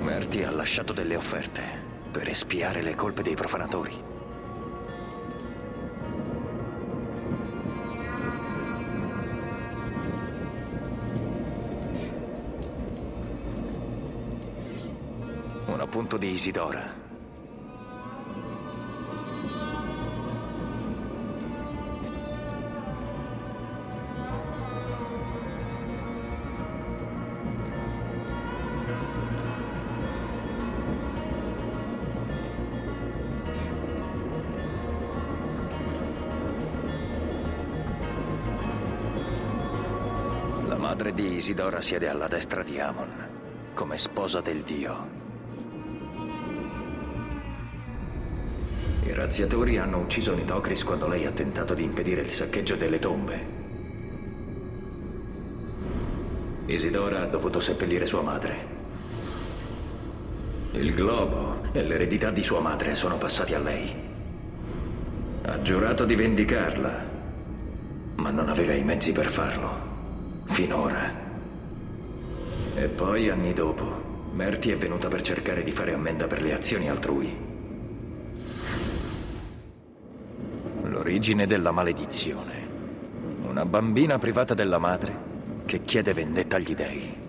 Merti ha lasciato delle offerte per espiare le colpe dei profanatori. Un appunto di Isidora. La madre di Isidora siede alla destra di Amon, come sposa del dio. I razziatori hanno ucciso Nitocris quando lei ha tentato di impedire il saccheggio delle tombe. Isidora ha dovuto seppellire sua madre. Il globo e l'eredità di sua madre sono passati a lei. Ha giurato di vendicarla, ma non aveva i mezzi per farlo. Finora. E poi, anni dopo, Merti è venuta per cercare di fare ammenda per le azioni altrui. L'origine della maledizione. Una bambina privata della madre che chiede vendetta agli dei.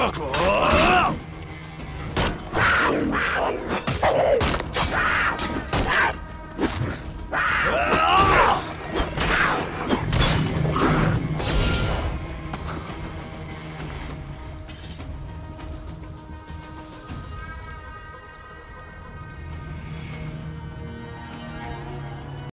Oh!